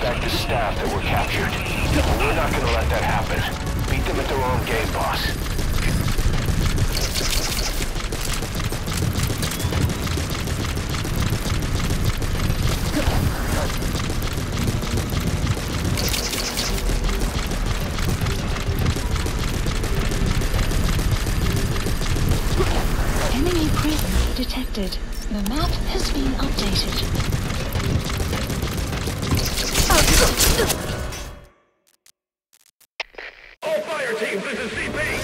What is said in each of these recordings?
back the staff that were captured. We're not gonna let that happen. Beat them at their own game, boss. Detected. The map has been updated. Teams, this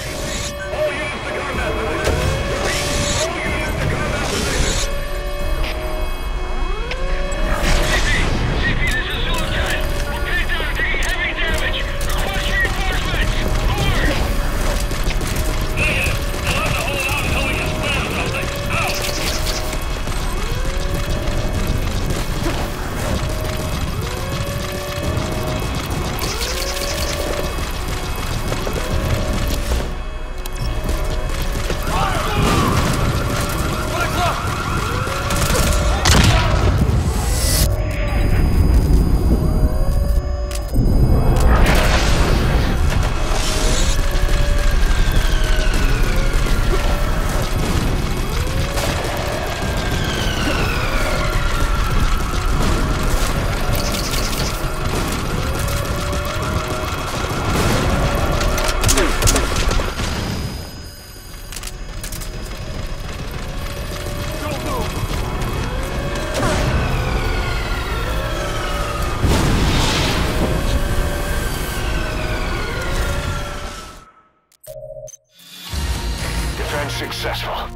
Defense successful.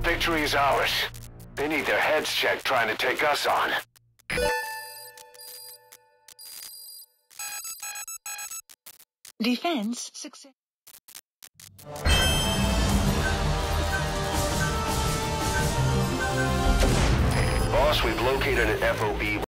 Victory is ours. They need their heads checked trying to take us on. Defense success. Boss, we've located an FOB